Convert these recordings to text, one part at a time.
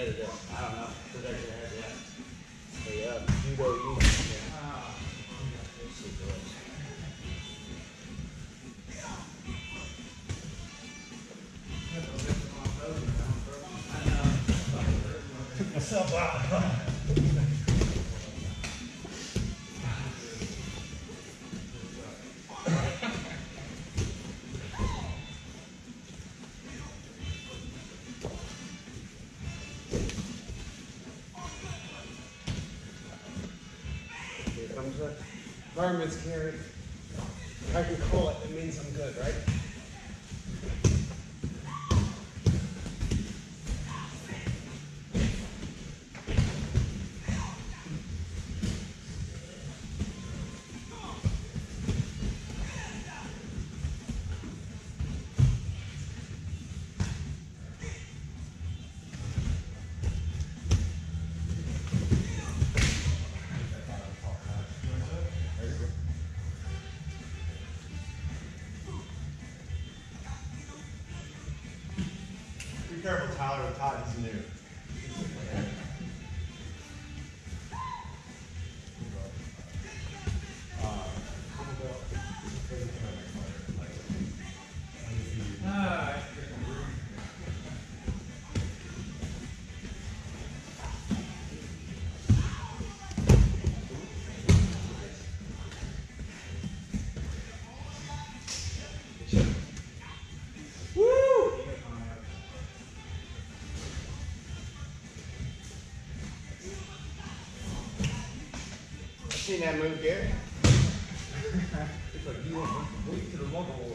together though. I don't know. Who's actually had that? But yeah, judo, the environment's caring, if I can call it, it means I'm good, right? Be careful, Tyler. Todd Titan's new. seen that move, Gary? it's like you want to move to the local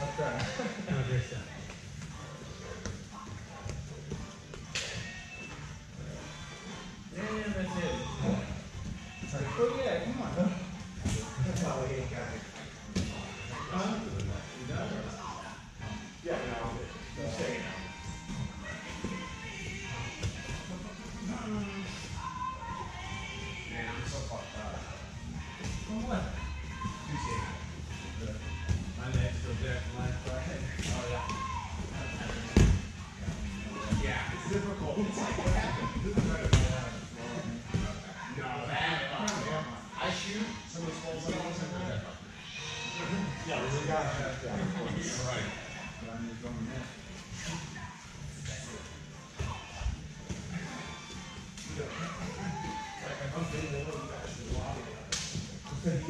That's right.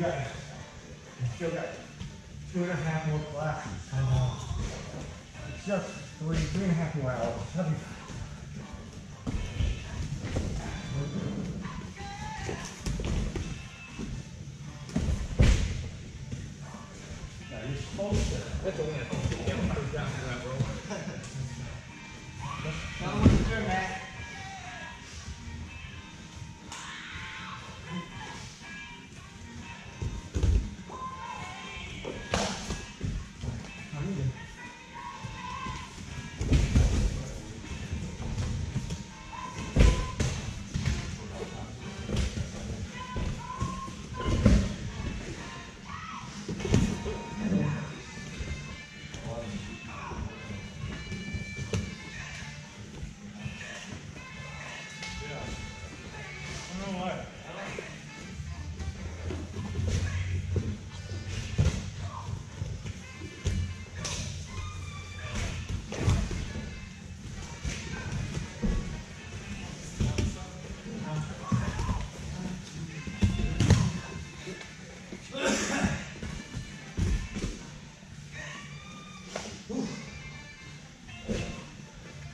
Got still got two and a half more classes. I know. It's just three, three and a half more hours. Now you're supposed to. That's a win. Yeah, down to that.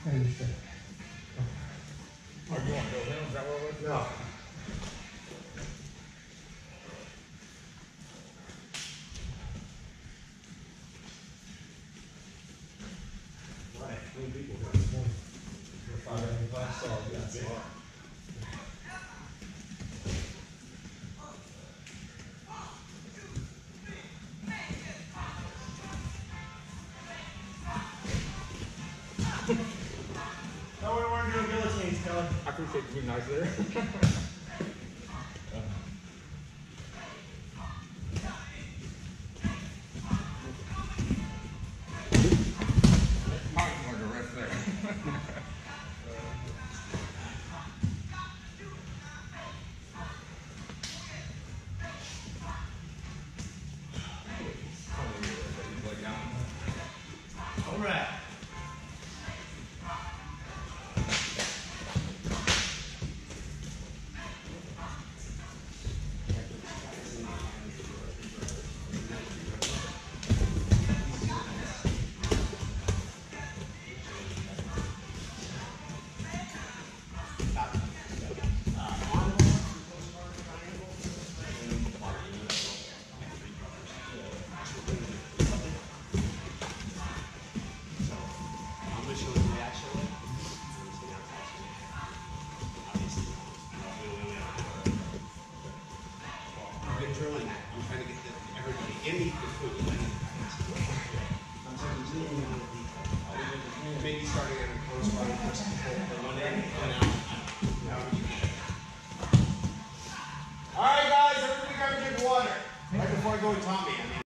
Are you going to go down? Is that what it was? No. 谢谢你老师。